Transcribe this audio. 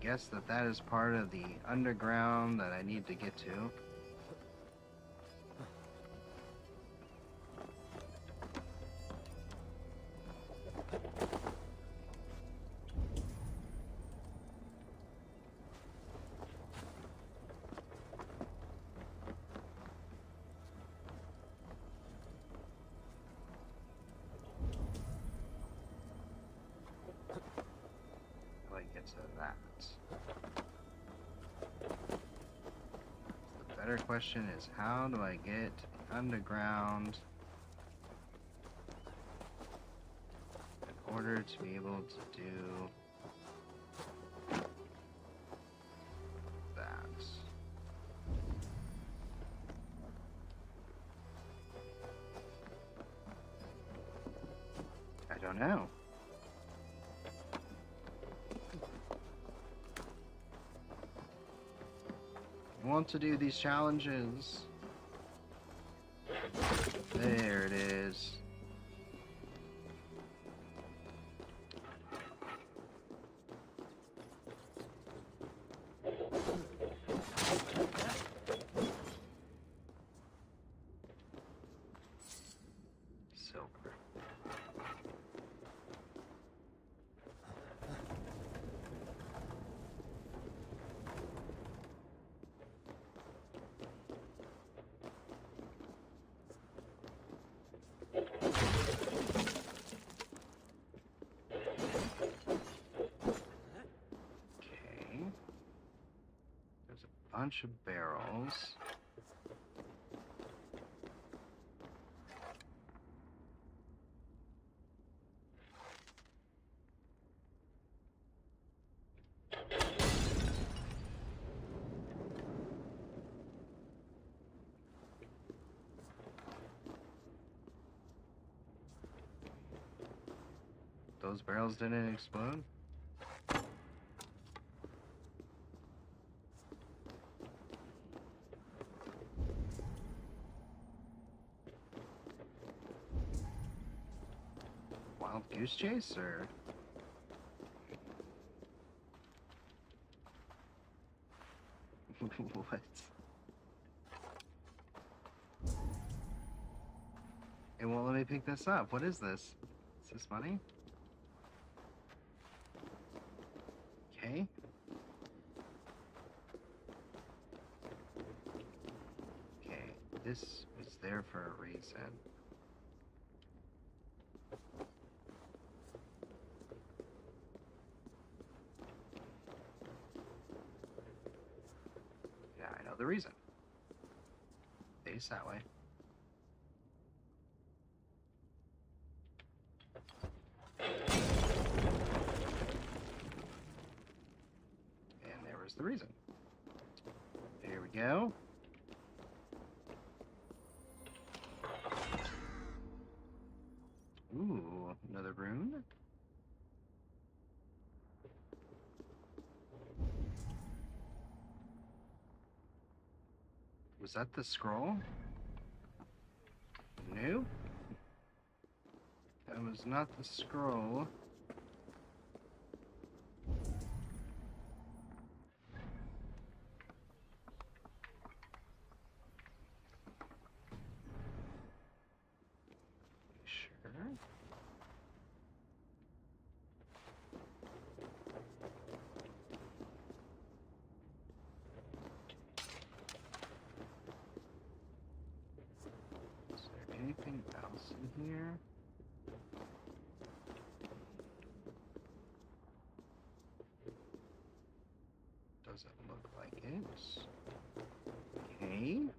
guess that that is part of the underground that I need to get to. To that? The better question is how do I get underground in order to be able to do that? I don't know. Want to do these challenges. Bunch of barrels. Those barrels didn't explode? Goose chase or what? It won't let me pick this up. What is this? Is this money? Okay. Okay, this was there for a reason. The reason. Face that way. And there was the reason. There we go. Was that the scroll? No. That was not the scroll. Sure. Is there else in here? Doesn't look like it. Okay.